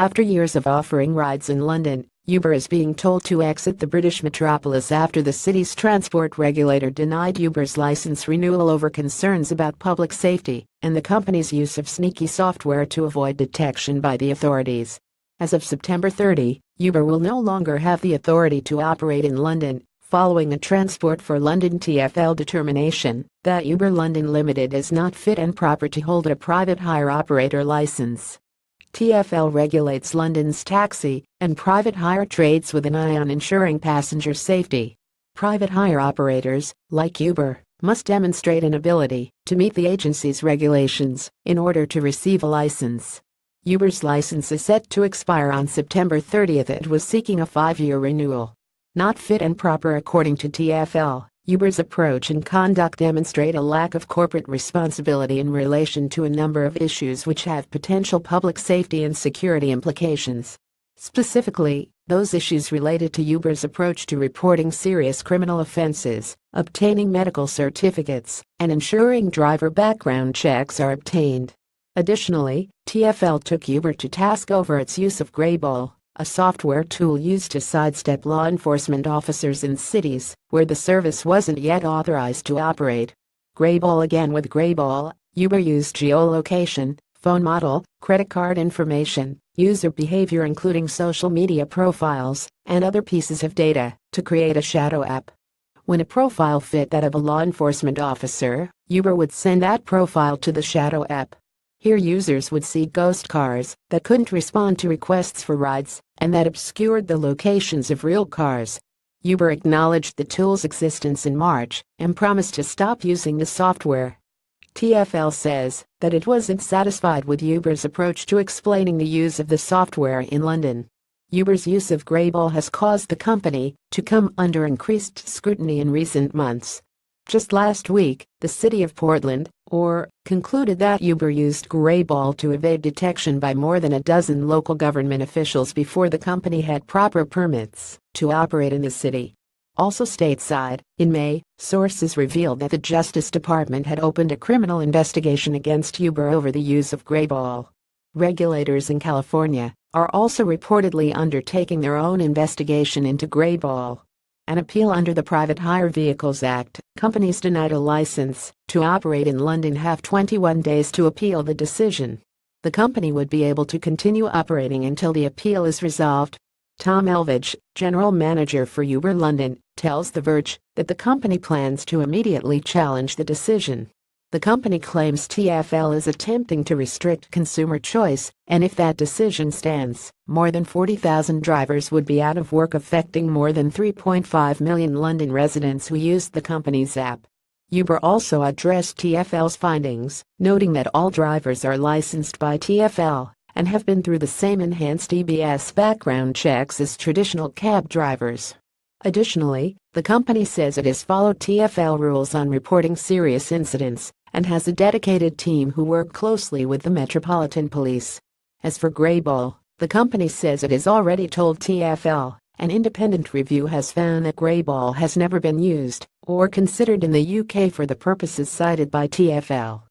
After years of offering rides in London, Uber is being told to exit the British metropolis after the city's transport regulator denied Uber's license renewal over concerns about public safety and the company's use of sneaky software to avoid detection by the authorities. As of September 30, Uber will no longer have the authority to operate in London, following a Transport for London TfL determination that Uber London Limited is not fit and proper to hold a private hire operator license. TfL regulates London's taxi and private hire trades with an eye on ensuring passenger safety. Private hire operators, like Uber, must demonstrate an ability to meet the agency's regulations in order to receive a license. Uber's license is set to expire on September 30th. It was seeking a five-year renewal. Not fit and proper according to TfL. Uber's approach and conduct demonstrate a lack of corporate responsibility in relation to a number of issues which have potential public safety and security implications. Specifically, those issues related to Uber's approach to reporting serious criminal offenses, obtaining medical certificates, and ensuring driver background checks are obtained. Additionally, TfL took Uber to task over its use of Greyball, a software tool used to sidestep law enforcement officers in cities where the service wasn't yet authorized to operate. Greyball again with Greyball, Uber used geolocation, phone model, credit card information, user behavior including social media profiles, and other pieces of data to create a shadow app. When a profile fit that of a law enforcement officer, Uber would send that profile to the shadow app. Here users would see ghost cars that couldn't respond to requests for rides and that obscured the locations of real cars. Uber acknowledged the tool's existence in March and promised to stop using the software. TfL says that it wasn't satisfied with Uber's approach to explaining the use of the software in London. Uber's use of Greyball has caused the company to come under increased scrutiny in recent months. Just last week, the city of Portland, or, concluded that Uber used Greyball to evade detection by more than a dozen local government officials before the company had proper permits to operate in the city. Also stateside, in May, sources revealed that the Justice Department had opened a criminal investigation against Uber over the use of Greyball. Regulators in California are also reportedly undertaking their own investigation into Greyball an appeal under the Private Hire Vehicles Act, companies denied a license to operate in London have 21 days to appeal the decision. The company would be able to continue operating until the appeal is resolved. Tom Elvidge, general manager for Uber London, tells The Verge that the company plans to immediately challenge the decision. The company claims TfL is attempting to restrict consumer choice, and if that decision stands, more than 40,000 drivers would be out of work affecting more than 3.5 million London residents who used the company's app. Uber also addressed TfL's findings, noting that all drivers are licensed by TfL and have been through the same enhanced DBS background checks as traditional cab drivers. Additionally, the company says it has followed TfL rules on reporting serious incidents and has a dedicated team who work closely with the Metropolitan Police. As for Greyball, the company says it has already told TfL. An independent review has found that Greyball has never been used or considered in the UK for the purposes cited by TfL.